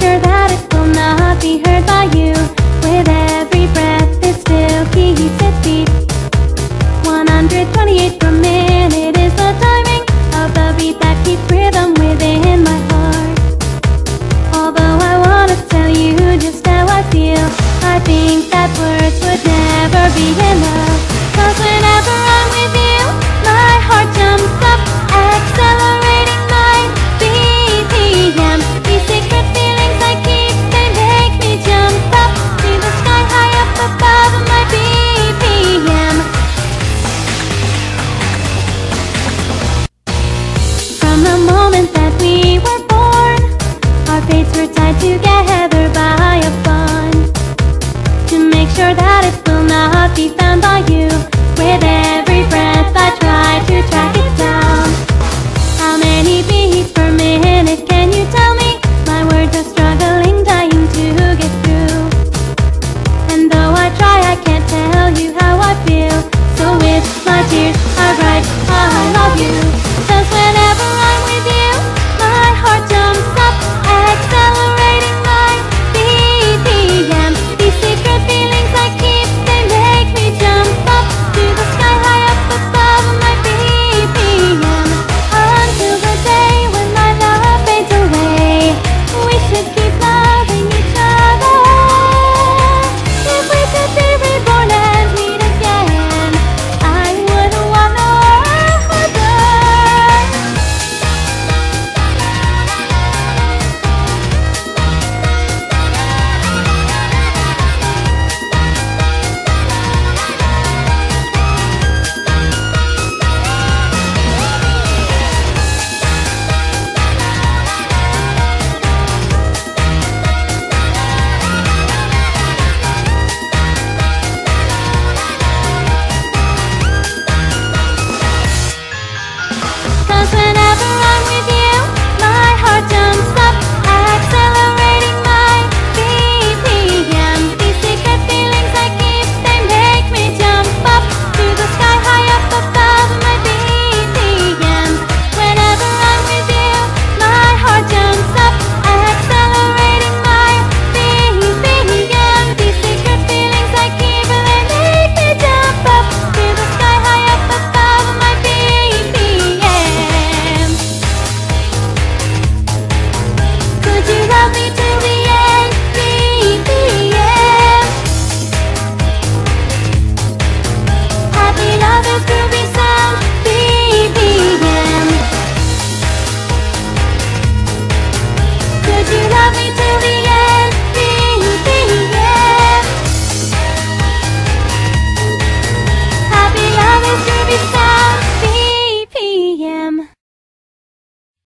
sure that it will not be heard by you. With every breath it still keeps its beat. 128 per minute is the timing Of the beat that keeps rhythm within my heart. Although I wanna tell you just how I feel I think that words would never be enough. together by a bond To make sure that it will not be found by you with every